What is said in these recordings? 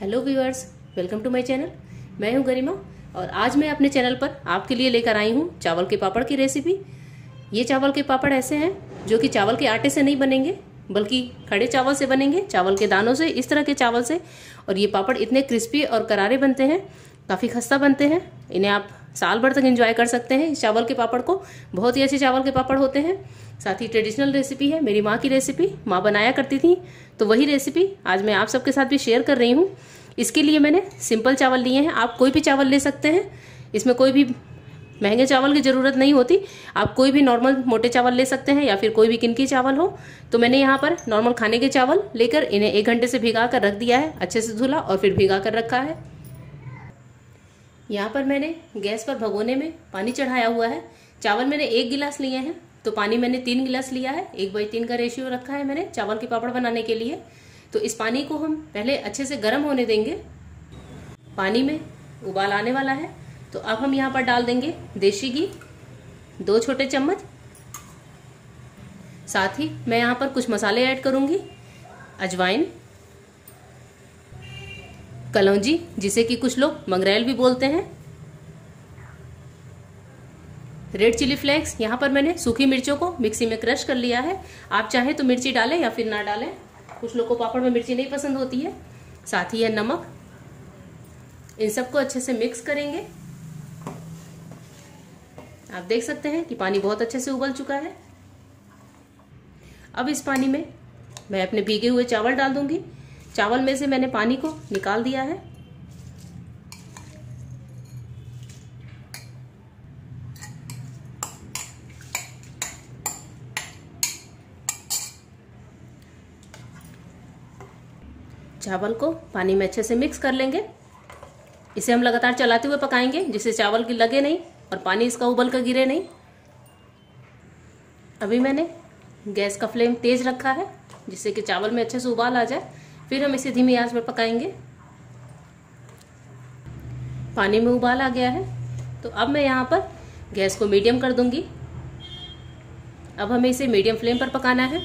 Hello viewers, welcome to my channel. मैं हूँ गरिमा और आज मैं अपने चैनल पर आपके लिए लेकर आई हूँ चावल के पापड़ की रेसिपी। ये चावल के पापड़ ऐसे हैं जो कि चावल के आटे से नहीं बनेंगे, बल्कि खड़े चावल से बनेंगे, चावल के दानों से, इस तरह के चावल से। और ये पापड़ इतने क्रिस्पी और करारे बनते हैं, काफ़ी खस्ता बनते हैं। इन्हें आप साल भर तक एंजॉय कर सकते हैं। इस चावल के पापड़ को बहुत ही अच्छे चावल के पापड़ होते हैं। साथ ही ट्रेडिशनल रेसिपी है, मेरी माँ की रेसिपी माँ बनाया करती थी। तो वही रेसिपी आज मैं आप सबके साथ भी शेयर कर रही हूँ। इसके लिए मैंने सिंपल चावल लिए हैं। आप कोई भी चावल ले सकते हैं। इसमें कोई भी महँगे चावल की ज़रूरत नहीं होती। आप कोई भी नॉर्मल मोटे चावल ले सकते हैं या फिर कोई भी किनकी चावल हो। तो मैंने यहाँ पर नॉर्मल खाने के चावल लेकर इन्हें एक घंटे से भिगा कर रख दिया है। अच्छे से धुला और फिर भिगा कर रखा है। यहाँ पर मैंने गैस पर भगोने में पानी चढ़ाया हुआ है। चावल मैंने एक गिलास लिए हैं तो पानी मैंने तीन गिलास लिया है। एक बाई तीन का रेशियो रखा है मैंने चावल के पापड़ बनाने के लिए। तो इस पानी को हम पहले अच्छे से गर्म होने देंगे। पानी में उबाल आने वाला है। तो अब हम यहाँ पर डाल देंगे देशी घी, दो छोटे चम्मच। साथ ही मैं यहाँ पर कुछ मसाले ऐड करूँगी, अजवाइन कलौजी, जिसे कि कुछ लोग मंगरेल भी बोलते हैं। रेड चिली फ्लेक्स यहाँ पर मैंने सूखी मिर्चों को मिक्सी में क्रश कर लिया है। आप चाहे तो मिर्ची डालें या फिर ना डालें, कुछ लोग को पापड़ में मिर्ची नहीं पसंद होती है। साथ ही है नमक, इन सबको अच्छे से मिक्स करेंगे। आप देख सकते हैं कि पानी बहुत अच्छे से उबल चुका है। अब इस पानी में मैं अपने भीगे हुए चावल डाल दूँगी। चावल में से मैंने पानी को निकाल दिया है। चावल को पानी में अच्छे से मिक्स कर लेंगे। इसे हम लगातार चलाते हुए पकाएँगे, जिससे चावल की लगे नहीं और पानी इसका उबल कर गिरे नहीं। अभी मैंने गैस का फ्लेम तेज रखा है, जिससे कि चावल में अच्छे से उबाल आ जाए। फिर हम इसे धीमी आँच पर पकाएँगे। पानी में उबाल आ गया है। तो अब मैं यहाँ पर गैस को मीडियम कर दूँगी। अब हमें इसे मीडियम फ्लेम पर पकाना है।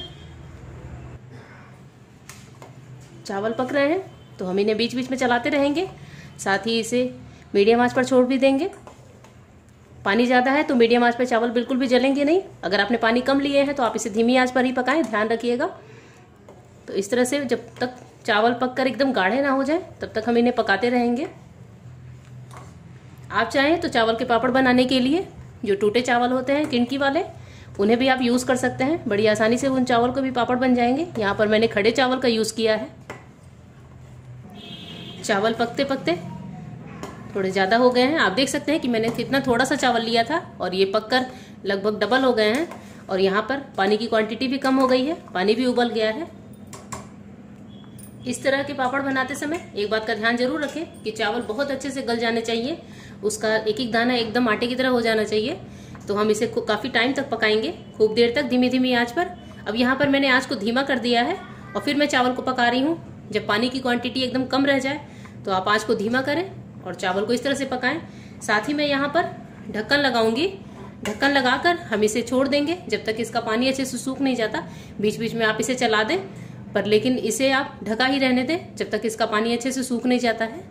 चावल पक रहे हैं तो हम इन्हें बीच बीच में चलाते रहेंगे। साथ ही इसे मीडियम आँच पर छोड़ भी देंगे। पानी ज़्यादा है तो मीडियम आँच पर चावल बिल्कुल भी जलेंगे नहीं। अगर आपने पानी कम लिए हैं तो आप इसे धीमी आँच पर ही पकाएँ, ध्यान रखिएगा। तो इस तरह से जब तक चावल पककर एकदम गाढ़े ना हो जाए, तब तक हम इन्हें पकाते रहेंगे। आप चाहें तो चावल के पापड़ बनाने के लिए, जो टूटे चावल होते हैं किनकी वाले, उन्हें भी आप यूज़ कर सकते हैं। बड़ी आसानी से उन चावल को भी पापड़ बन जाएँगे। यहाँ पर मैंने खड़े चावल का यूज़ किया है। चावल पकते पकते थोड़े ज़्यादा हो गए हैं। आप देख सकते हैं कि मैंने कितना थोड़ा सा चावल लिया था और ये पककर लगभग डबल हो गए हैं। और यहाँ पर पानी की क्वांटिटी भी कम हो गई है, पानी भी उबल गया है। इस तरह के पापड़ बनाते समय एक बात का ध्यान ज़रूर रखें कि चावल बहुत अच्छे से गल जाने चाहिए। उसका एक एक दाना एकदम आटे की तरह हो जाना चाहिए। तो हम इसे काफ़ी टाइम तक पकाएँगे। खूब देर तक धीमी धीमी आँच पर। अब यहाँ पर मैंने आँच को धीमा कर दिया है और फिर मैं चावल को पका रही हूँ। जब पानी की क्वांटिटी एकदम कम रह जाए तो आप आँच को धीमा करें और चावल को इस तरह से पकाएँ। साथ ही मैं यहाँ पर ढक्कन लगाऊँगी। ढक्कन लगाकर हम इसे छोड़ देंगे। जब तक इसका पानी अच्छे से सूख नहीं जाता बीच बीच में आप इसे चला दें। पर लेकिन इसे आप ढका ही रहने दें, जब तक इसका पानी अच्छे से सूख नहीं जाता है।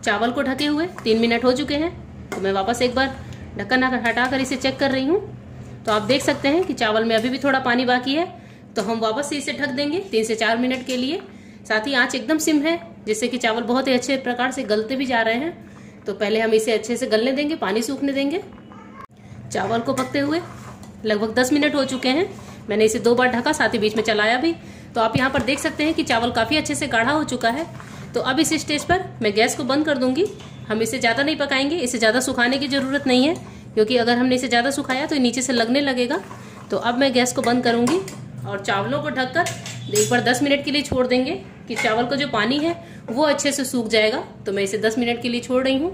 चावल को ढके हुए तीन मिनट हो चुके हैं तो मैं वापस एक बार ढक्कन हटा कर इसे चेक कर रही हूँ। तो आप देख सकते हैं कि चावल में अभी भी थोड़ा पानी बाकी है तो हम वापस से इसे ढक देंगे तीन से चार मिनट के लिए। साथ ही आँच एकदम सिम है, जिससे कि चावल बहुत ही अच्छे प्रकार से गलते भी जा रहे हैं। तो पहले हम इसे अच्छे से गलने देंगे, पानी सूखने देंगे। चावल को पकते हुए लगभग दस मिनट हो चुके हैं। मैंने इसे दो बार ढका, साथ ही बीच में चलाया भी। तो आप यहाँ पर देख सकते हैं कि चावल काफ़ी अच्छे से गाढ़ा हो चुका है। तो अब इस स्टेज पर मैं गैस को बंद कर दूँगी। हम इसे ज़्यादा नहीं पकाएँगे, इसे ज़्यादा सुखाने की ज़रूरत नहीं है, क्योंकि अगर हमने इसे ज़्यादा सुखाया तो नीचे से लगने लगेगा। तो अब मैं गैस को बंद करूँगी और चावलों को ढककर एक बार 10 मिनट के लिए छोड़ देंगे कि चावल का जो पानी है वो अच्छे से सूख जाएगा। तो मैं इसे 10 मिनट के लिए छोड़ रही हूँ।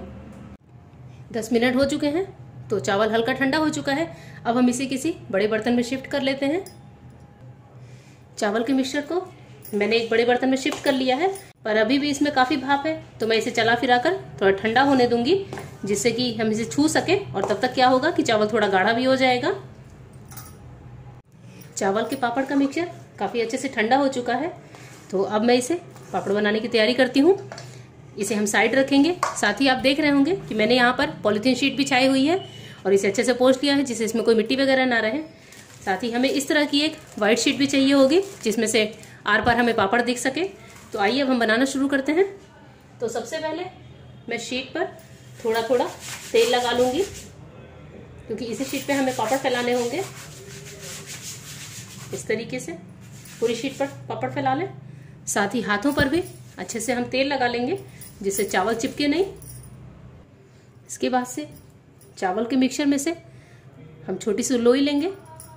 10 मिनट हो चुके हैं। तो चावल हल्का ठंडा हो चुका है। अब हम इसे किसी बड़े बर्तन में शिफ्ट कर लेते हैं। चावल के मिक्सचर को मैंने एक बड़े बर्तन में शिफ्ट कर लिया है, पर अभी भी इसमें काफ़ी भाप है तो मैं इसे चला फिरा कर थोड़ा ठंडा होने दूँगी, जिससे कि हम इसे छू सके, और तब तक क्या होगा कि चावल थोड़ा गाढ़ा भी हो जाएगा। चावल के पापड़ का मिक्सचर काफ़ी अच्छे से ठंडा हो चुका है तो अब मैं इसे पापड़ बनाने की तैयारी करती हूँ। इसे हम साइड रखेंगे, साथ ही आप देख रहे होंगे कि मैंने यहाँ पर पॉलीथीन शीट बिछाई हुई है और इसे अच्छे से पोष लिया है, जिससे इसमें कोई मिट्टी वगैरह ना रहे। साथ ही हमें इस तरह की एक वाइट शीट भी चाहिए होगी, जिसमें से आर पार हमें पापड़ दिख सके। तो आइए अब हम बनाना शुरू करते हैं। तो सबसे पहले मैं शीट पर थोड़ा थोड़ा तेल लगा लूँगी, क्योंकि इसी शीट पे हमें पापड़ फैलाने होंगे। इस तरीके से पूरी शीट पर पापड़ फैला लें साथ ही हाथों पर भी अच्छे से हम तेल लगा लेंगे, जिससे चावल चिपके नहीं। इसके बाद से चावल के मिक्सचर में से हम छोटी सी लोई लेंगे,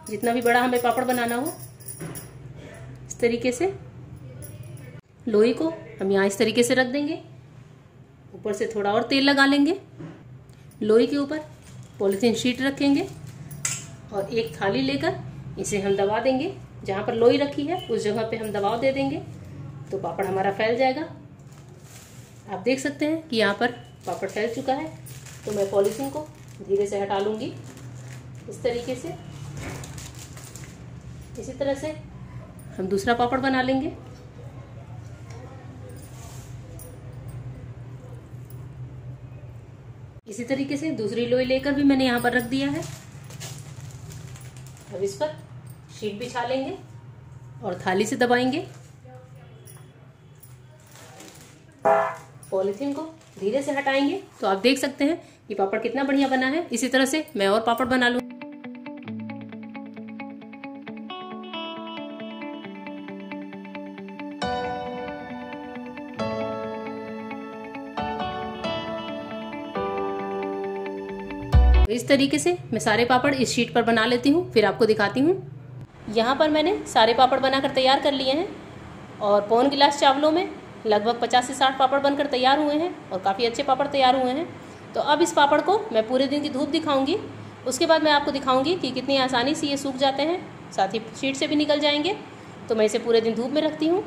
जितना भी बड़ा हमें पापड़ बनाना हो। इस तरीके से लोई को हम यहाँ इस तरीके से रख देंगे। ऊपर से थोड़ा और तेल लगा लेंगे। लोई के ऊपर पॉलीथीन शीट रखेंगे और एक थाली लेकर इसे हम दबा देंगे। जहाँ पर लोई रखी है, उस जगह पे हम दबाव दे देंगे तो पापड़ हमारा फैल जाएगा। आप देख सकते हैं कि यहाँ पर पापड़ फैल चुका है। तो मैं पॉलीथीन को धीरे से हटा लूँगी। इस तरीके से। इसी तरह से हम दूसरा पापड़ बना लेंगे। इसी तरीके से दूसरी लोई लेकर भी मैंने यहाँ पर रख दिया है। अब इस पर शीट बिछा लेंगे और थाली से दबाएँगे। पॉलीथीन को धीरे से हटाएँगे। तो आप देख सकते हैं कि पापड़ कितना बढ़िया बना है। इसी तरह से मैं और पापड़ बना लूँ। इस तरीके से मैं सारे पापड़ इस शीट पर बना लेती हूँ, फिर आपको दिखाती हूँ। यहाँ पर मैंने सारे पापड़ बनाकर तैयार कर लिए हैं और पौन गिलास चावलों में लगभग 50 से 60 पापड़ बनकर तैयार हुए हैं और काफ़ी अच्छे पापड़ तैयार हुए हैं। तो अब इस पापड़ को मैं पूरे दिन की धूप दिखाऊँगी। उसके बाद मैं आपको दिखाऊँगी कि कितनी आसानी से ये सूख जाते हैं। साथ ही शीट से भी निकल जाएँगे। तो मैं इसे पूरे दिन धूप में रखती हूँ।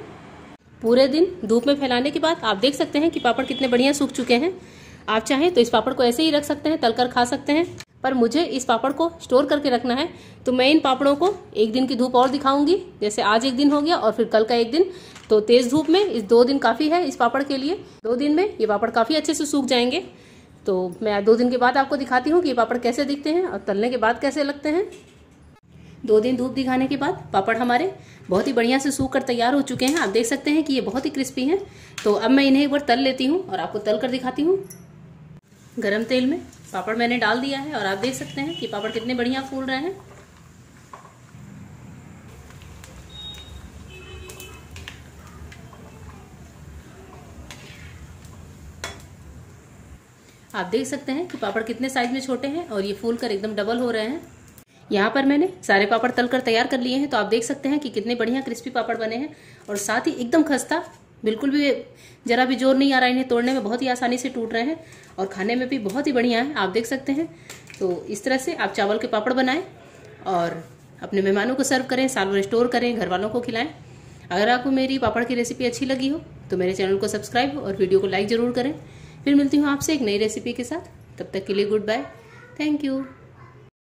पूरे दिन धूप में फैलाने के बाद आप देख सकते हैं कि पापड़ कितने बढ़िया सूख चुके हैं। आप चाहें तो इस पापड़ को ऐसे ही रख सकते हैं, तलकर खा सकते हैं। पर मुझे इस पापड़ को स्टोर करके रखना है। तो मैं इन पापड़ों को एक दिन की धूप और दिखाऊँगी। जैसे आज एक दिन हो गया और फिर कल का एक दिन। तो तेज धूप में इस दो दिन काफ़ी है इस पापड़ के लिए। दो दिन में ये पापड़ काफ़ी अच्छे से सूख जाएँगे। तो मैं दो दिन के बाद आपको दिखाती हूँ कि पापड़ कैसे दिखते हैं और तलने के बाद कैसे लगते हैं। दो दिन धूप दिखाने के बाद पापड़ हमारे बहुत ही बढ़िया से सूख कर तैयार हो चुके हैं। आप देख सकते हैं कि ये बहुत ही क्रिस्पी हैं। तो अब मैं इन्हें एक बार तल लेती हूँ और आपको तल कर दिखाती हूँ। गरम तेल में पापड़ मैंने डाल दिया है और आप देख सकते हैं कि पापड़ कितने बढ़िया फूल रहे हैं। आप देख सकते हैं कि पापड़ कितने साइज़ में छोटे हैं और ये फूल कर एकदम डबल हो रहे हैं। यहाँ पर मैंने सारे पापड़ तल कर तैयार कर लिए हैं तो आप देख सकते हैं कि कितने बढ़िया क्रिस्पी पापड़ बने हैं और साथ ही एकदम खस्ता, बिल्कुल भी जरा भी ज़ोर नहीं आ रहा इन्हें तोड़ने में बहुत ही आसानी से टूट रहे हैं और खाने में भी बहुत ही बढ़िया है, आप देख सकते हैं। तो इस तरह से आप चावल के पापड़ बनाएँ और अपने मेहमानों को सर्व करें साल भर स्टोर करें घर वालों को खिलाएँ। अगर आपको मेरी पापड़ की रेसिपी अच्छी लगी हो तो मेरे चैनल को सब्सक्राइब और वीडियो को लाइक ज़रूर करें। फिर मिलती हूँ आपसे एक नई रेसिपी के साथ। तब तक के लिए गुड बाय थैंक यू